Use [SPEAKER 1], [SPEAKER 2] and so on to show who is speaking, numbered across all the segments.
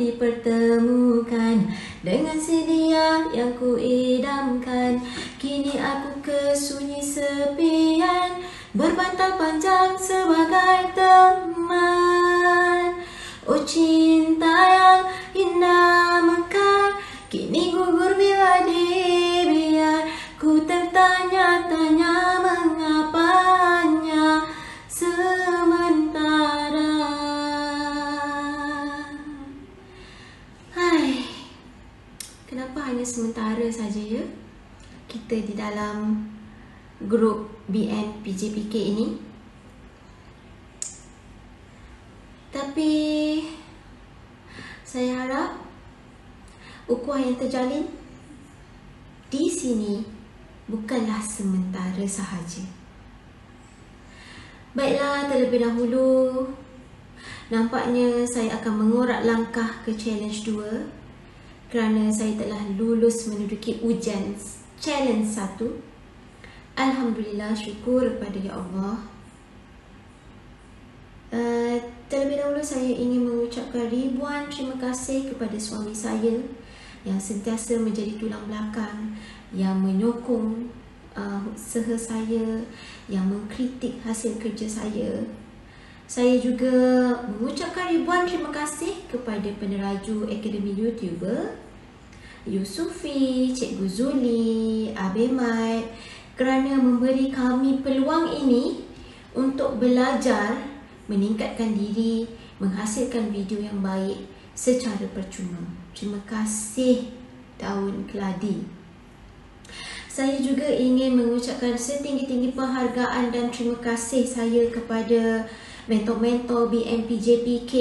[SPEAKER 1] dipertemukan Dengan si dia yang ku idamkan Kini aku kesunyi sepian Berbantal panjang sebagai teman. Oh cinta yang indah Kenapa hanya sementara saja ya? Kita di dalam grup BN PJPK ini. Tapi saya harap ukhuwah yang terjalin di sini bukanlah sementara sahaja. Baiklah terlebih dahulu nampaknya saya akan mengorak langkah ke challenge 2 kerana saya telah lulus menduduki ujian challenge 1. Alhamdulillah syukur kepada ya Allah. Uh, terlebih dahulu saya ingin mengucapkan ribuan terima kasih kepada suami saya yang sentiasa menjadi tulang belakang yang menyokong uh, usaha saya yang mengkritik hasil kerja saya saya juga mengucapkan ribuan terima kasih kepada peneraju Akademi YouTuber Yusufi, Cikgu Zuli, Abemat kerana memberi kami peluang ini untuk belajar meningkatkan diri, menghasilkan video yang baik secara percuma. Terima kasih Daun Keladi. Saya juga ingin mengucapkan setinggi-tinggi penghargaan dan terima kasih saya kepada mentor-mentor BMPJPK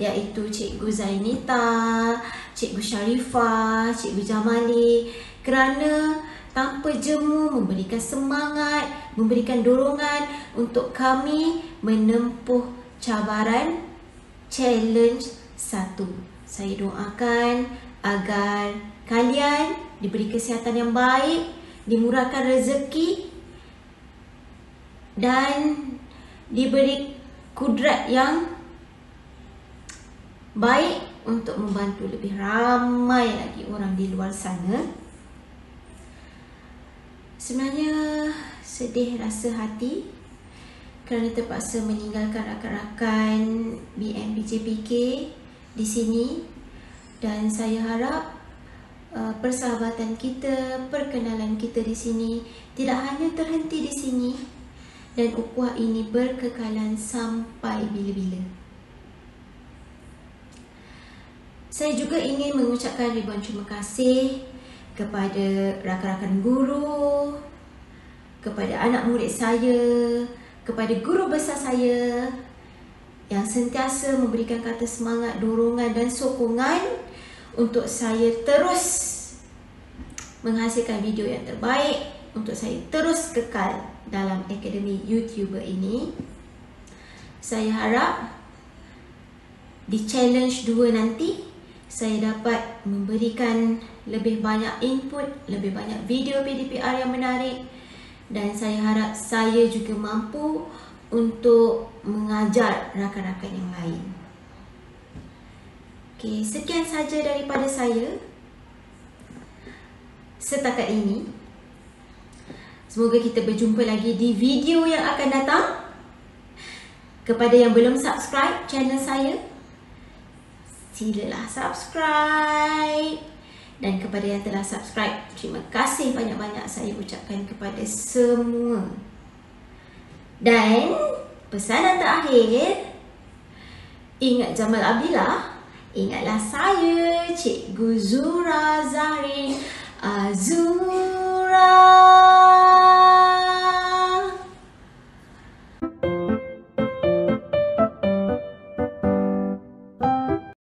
[SPEAKER 1] iaitu Cikgu Zainita, Cikgu Sharifah, Cikgu Jamali kerana tanpa jemu memberikan semangat, memberikan dorongan untuk kami menempuh cabaran challenge satu. Saya doakan agar kalian diberi kesihatan yang baik, dimurahkan rezeki dan diberi kudrat yang baik untuk membantu lebih ramai lagi orang di luar sana. Sebenarnya sedih rasa hati kerana terpaksa meninggalkan rakan-rakan BMPJPK di sini dan saya harap uh, persahabatan kita, perkenalan kita di sini tidak hanya terhenti di sini dan ukhuwah ini berkekalan sampai bila-bila. Saya juga ingin mengucapkan ribuan terima kasih kepada rakan-rakan guru, kepada anak murid saya, kepada guru besar saya yang sentiasa memberikan kata semangat, dorongan dan sokongan untuk saya terus menghasilkan video yang terbaik untuk saya terus kekal dalam akademi YouTuber ini. Saya harap di challenge 2 nanti saya dapat memberikan lebih banyak input, lebih banyak video PDPR yang menarik dan saya harap saya juga mampu untuk mengajar rakan-rakan yang lain. Okey, sekian saja daripada saya setakat ini. Semoga kita berjumpa lagi di video yang akan datang. Kepada yang belum subscribe channel saya, silalah subscribe. Dan kepada yang telah subscribe terima kasih banyak-banyak saya ucapkan kepada semua. Dan pesanan terakhir ingat Jamal Abdillah ingatlah saya Cikgu Zura Zahrin Azura